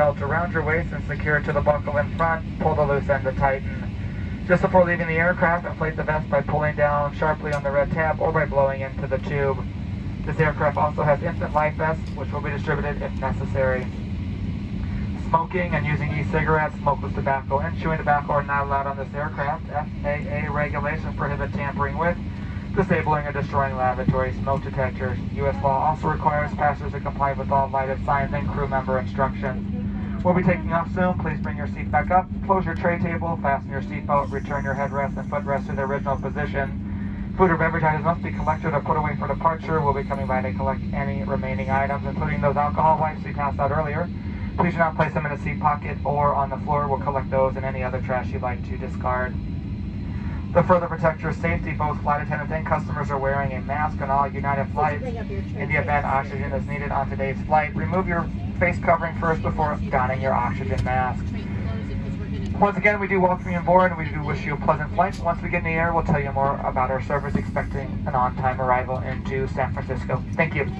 belt around your waist and secure it to the buckle in front. Pull the loose end to tighten. Just before leaving the aircraft, inflate the vest by pulling down sharply on the red tab or by blowing into the tube. This aircraft also has infant life vests, which will be distributed if necessary. Smoking and using e-cigarettes, smokeless tobacco, and chewing tobacco are not allowed on this aircraft. FAA regulations prohibit tampering with, disabling, or destroying lavatory smoke detectors. U.S. law also requires passengers to comply with all lighted signs and crew member instructions. We'll be taking off soon. Please bring your seat back up, close your tray table, fasten your seatbelt, return your headrest and footrest to their original position. Food or beverage items must be collected or put away for departure. We'll be coming by to collect any remaining items, including those alcohol wipes we passed out earlier. Please do not place them in a seat pocket or on the floor. We'll collect those and any other trash you'd like to discard. To further protect your safety, both flight attendants and customers are wearing a mask on all United flights. In the event oxygen is needed on today's flight, remove your face covering first before donning your oxygen mask. Once again, we do welcome you aboard and we do wish you a pleasant flight. Once we get in the air, we'll tell you more about our service expecting an on-time arrival into San Francisco. Thank you.